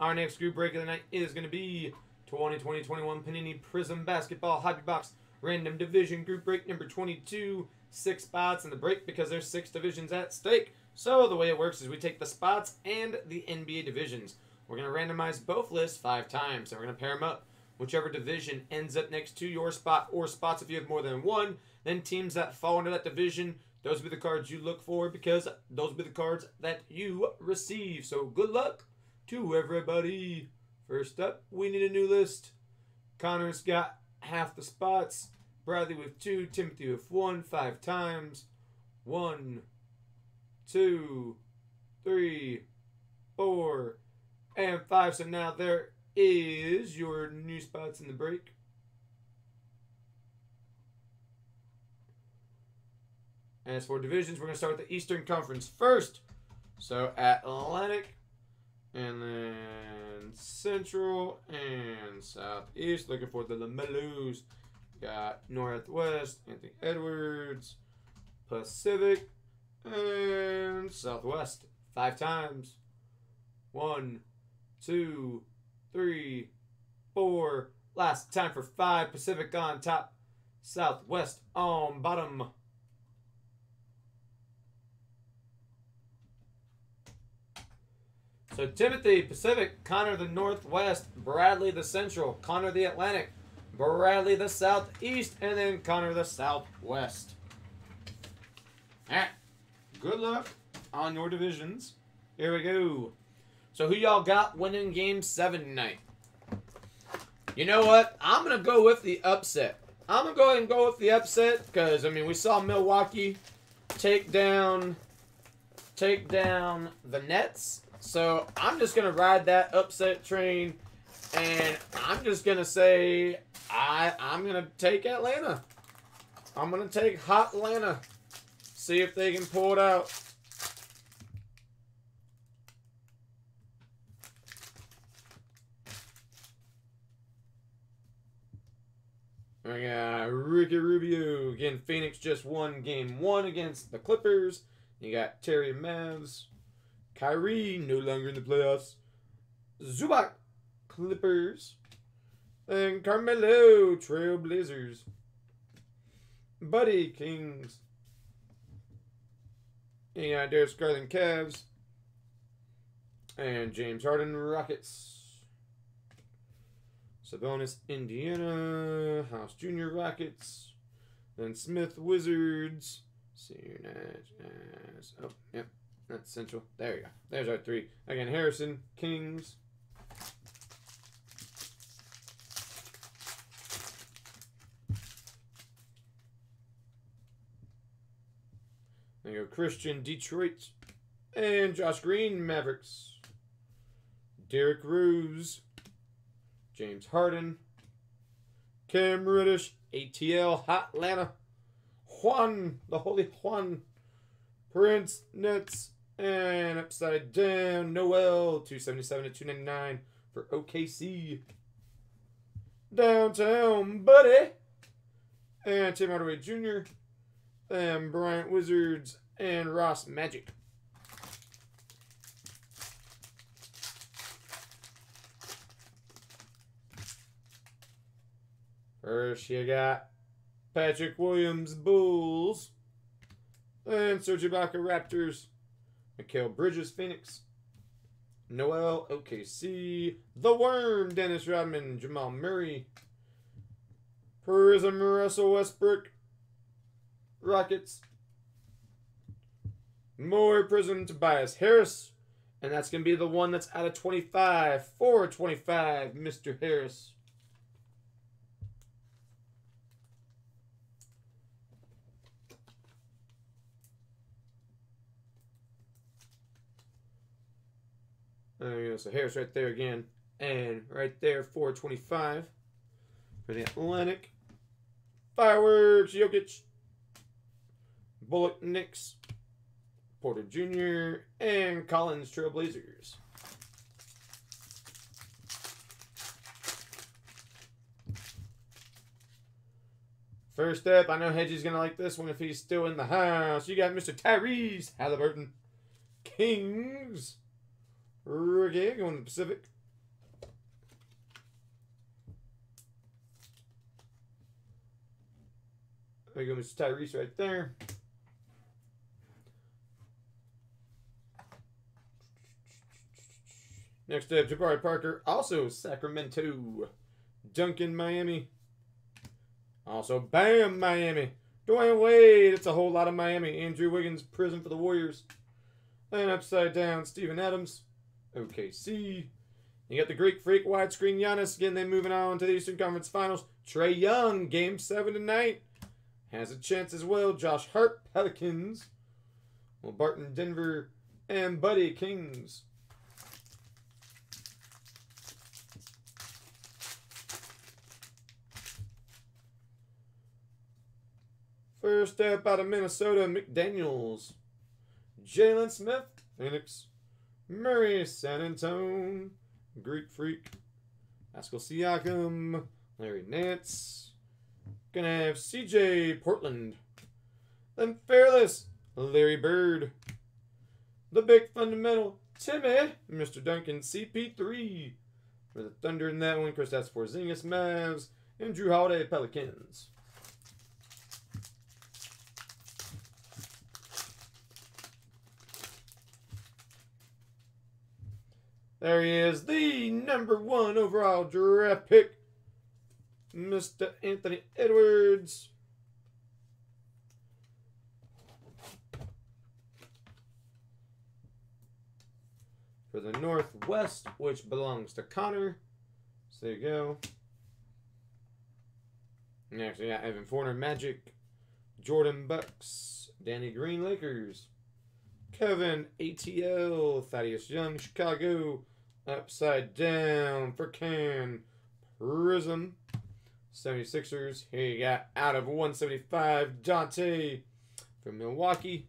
Our next group break of the night is going to be 2020-21 Panini Prizm Basketball Hobby Box Random Division Group Break number 22. Six spots in the break because there's six divisions at stake. So the way it works is we take the spots and the NBA divisions. We're going to randomize both lists five times, and we're going to pair them up. Whichever division ends up next to your spot or spots if you have more than one, then teams that fall into that division, those will be the cards you look for because those will be the cards that you receive. So good luck to everybody. First up, we need a new list. Connor's got half the spots. Bradley with two. Timothy with one. Five times. One, two, three, four, and five. So now there is your new spots in the break. As for divisions, we're going to start with the Eastern Conference first. So Atlantic, and then Central and Southeast. Looking for the LaMelos. Got Northwest, Anthony Edwards, Pacific, and Southwest. Five times. One, two, three, four. Last time for five. Pacific on top. Southwest on bottom. So Timothy Pacific, Connor the Northwest, Bradley the Central, Connor the Atlantic, Bradley the Southeast, and then Connor the Southwest. Alright. Good luck on your divisions. Here we go. So who y'all got winning game seven tonight? You know what? I'm gonna go with the upset. I'm gonna go ahead and go with the upset because I mean we saw Milwaukee take down take down the Nets so I'm just gonna ride that upset train, and I'm just gonna say I I'm gonna take Atlanta. I'm gonna take Hot Atlanta. See if they can pull it out. I got Ricky Rubio. Again, Phoenix just won game one against the Clippers. You got Terry Mavs. Kyrie, no longer in the playoffs. Zubac, Clippers. And Carmelo, Trailblazers. Buddy, Kings. And Darius Garland, Cavs. And James Harden, Rockets. Sabonis, Indiana. House Jr., Rockets. Then Smith, Wizards. See Senior Nash. Oh, yep. That's Central. There you go. There's our three. Again, Harrison, Kings. There you go. Christian, Detroit. And Josh Green, Mavericks. Derrick Rose. James Harden. Cam Reddish, ATL, Hot Atlanta. Juan, the Holy Juan. Prince, Nets, and upside down, Noel, 277 to 299 for OKC. Downtown, Buddy. And Tim Hardaway Jr. And Bryant Wizards and Ross Magic. First, you got Patrick Williams Bulls. And Serge Ibaka Raptors. Mikal Bridges, Phoenix. Noel, OKC. The Worm, Dennis Rodman, Jamal Murray. Prizm, Russell Westbrook. Rockets. More Prizm, Tobias Harris. And that's going to be the one that's out of 25. 425, Mr. Harris. There you go. So Harris right there again. And right there, 425 for the Atlantic. Fireworks, Jokic. Bullock, Knicks. Porter Jr. And Collins, Trailblazers. First up, I know Hedgie's going to like this one if he's still in the house. You got Mr. Tyrese Halliburton. Kings. Okay, going to the Pacific. There you go, Mr. Tyrese right there. Next up, Jabari Parker, also Sacramento. Duncan, Miami. Also, bam, Miami. Dwyane Wade, it's a whole lot of Miami. Andrew Wiggins, prison for the Warriors. And upside down, Steven Adams. OKC. You got the Greek Freak widescreen Giannis. Again, then moving on to the Eastern Conference Finals. Trae Young, game seven tonight. Has a chance as well. Josh Hart, Pelicans. Well, Barton, Denver, and Buddy Kings. First up out of Minnesota, McDaniels. Jalen Smith, Phoenix. Murray, San Antonio. Greek Freak. Pascal Siakam. Larry Nance. Gonna have CJ Portland. Then Fearless, Larry Bird. The big fundamental, Timmy, Mr. Duncan, CP3. For the Thunder in that one, course, that's Porzingis Mavs and Jrue Holiday Pelicans. There he is, the number one overall draft pick, Mr. Anthony Edwards. For the Northwest, which belongs to Connor. So there you go. Next, we got Evan Fournier Magic, Jordan Bucks, Danny Green Lakers, Kevin ATL, Thaddeus Young Chicago, Upside Down for Can, Prizm, 76ers. Here you got out of 175, Dante from Milwaukee.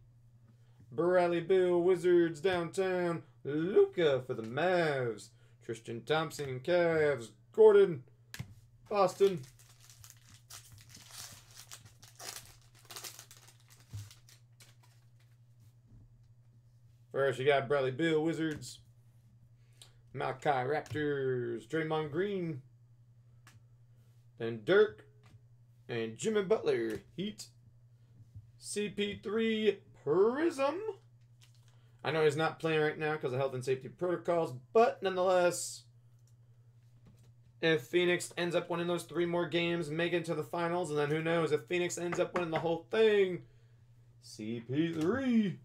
Bradley Beal, Wizards downtown. Luka for the Mavs. Tristan Thompson, Cavs. Gordon, Boston. First, you got Bradley Bill, Wizards. Malachi, Raptors. Draymond Green. Then Dirk. And Jimmy Butler, Heat. CP3, Prizm. I know he's not playing right now because of health and safety protocols, but nonetheless, if Phoenix ends up winning those three more games, make it to the finals, and then who knows if Phoenix ends up winning the whole thing, CP3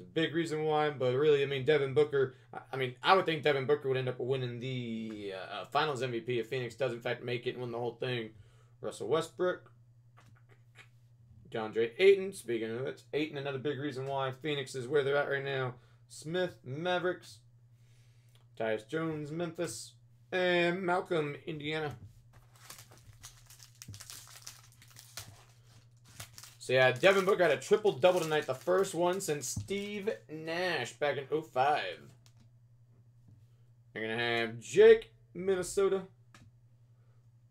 a big reason why, but really, I mean, Devin Booker. I mean, I would think Devin Booker would end up winning the uh, Finals MVP if Phoenix does in fact make it and win the whole thing. Russell Westbrook, DeAndre Ayton. Speaking of it, Ayton, another big reason why Phoenix is where they're at right now. Smith, Mavericks, Tyus Jones, Memphis, and Malcolm, Indiana. So yeah, Devin Booker had a triple double tonight, the first one since Steve Nash back in 05. You're gonna have Jake, Minnesota.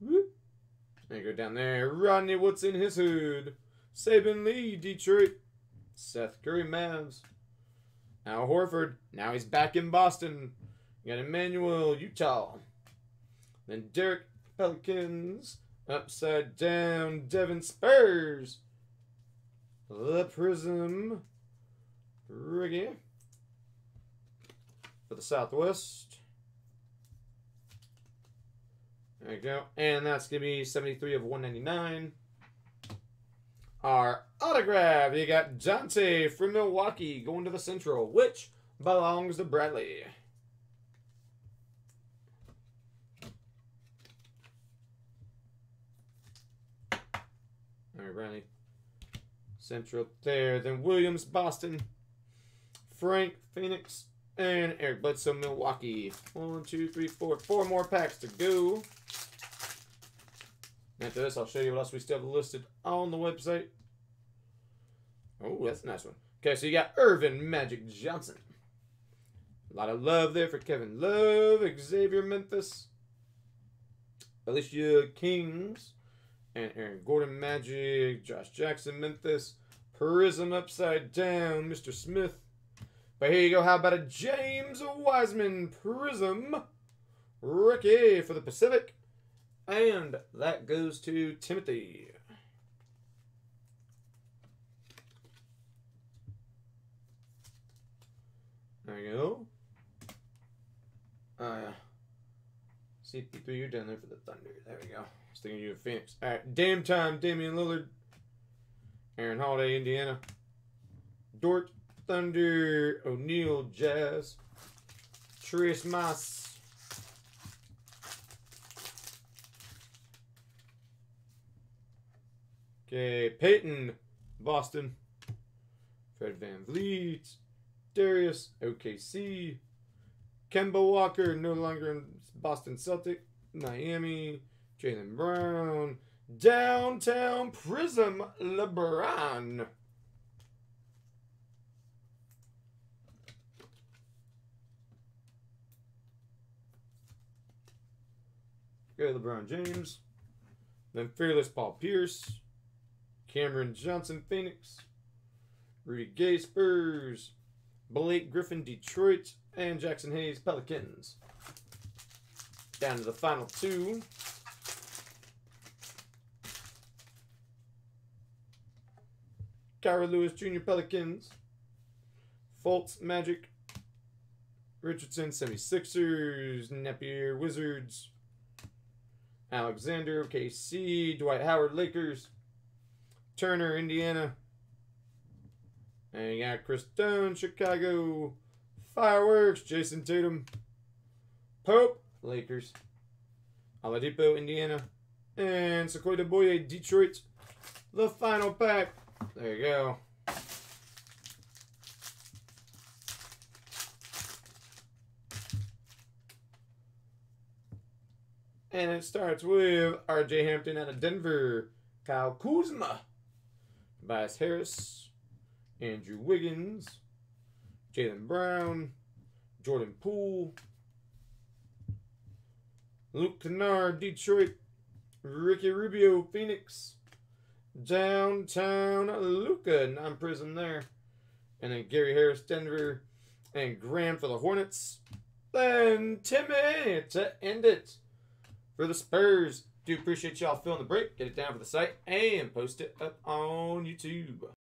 Whoop. And go down there. Rodney what's Woodson, his hood. Saben Lee, Detroit. Seth Curry, Mavs. Al Horford. Now he's back in Boston. You got Emmanuel, Utah. Then Derek, Pelicans. Upside down, Devin Spurs. The Prizm. Ricky. For the Southwest. There you go. And that's going to be 73 of 199. Our autograph. You got Dante from Milwaukee going to the Central, which belongs to Bradley. All right, Bradley. Central there. Then Williams, Boston. Frank, Phoenix. And Eric Bledsoe, Milwaukee. One, two, three, four. Four more packs to go. After this, I'll show you what else we still have listed on the website. Oh, that's a nice one. Okay, so you got Earvin Magic Johnson. A lot of love there for Kevin Love, Xavier Memphis, Alicia Kings, and Aaron Gordon Magic, Josh Jackson Memphis, Prizm Upside Down, Mr. Smith. But here you go. How about a James Wiseman Prizm Rookie for the Pacific? And that goes to Timothy. There you go. Uh, CP3, you're down there for the Thunder. There we go. I was thinking you were Phoenix. All right. Damn time, Damian Lillard. Aaron Holiday, Indiana. Dort, Thunder. O'Neal, Jazz. Therese Moss. Okay, Peyton, Boston. Fred VanVleet. Darius, OKC. Kemba Walker, no longer in Boston Celtic. Miami. Jaylen Brown. Downtown Prizm LeBron. Okay, LeBron James. Then Fearless Paul Pierce. Cameron Johnson Phoenix. Rudy Gay Spurs. Blake Griffin Detroit. And Jaxson Hayes Pelicans. Down to the final two. Kira Lewis Jr. Pelicans. Fultz Magic. Richardson 76ers. Napier Wizards. Alexander KC. Dwight Howard Lakers. Turner Indiana. And you got Chris Stone Chicago. Fireworks Jayson Tatum. Pope Lakers. Oladipo Indiana. And Sequoia Boye Detroit. The final pack. There you go. And it starts with RJ Hampton out of Denver, Kyle Kuzma, Tobias Harris, Andrew Wiggins, Jaylen Brown, Jordan Poole, Luke Kennard, Detroit, Ricky Rubio, Phoenix, Downtown Luka, non prizm there. And then Gary Harris, Denver, and Graham for the Hornets. Then Timmy to end it for the Spurs. Do appreciate y'all filling the break. Get it down for the site and post it up on YouTube.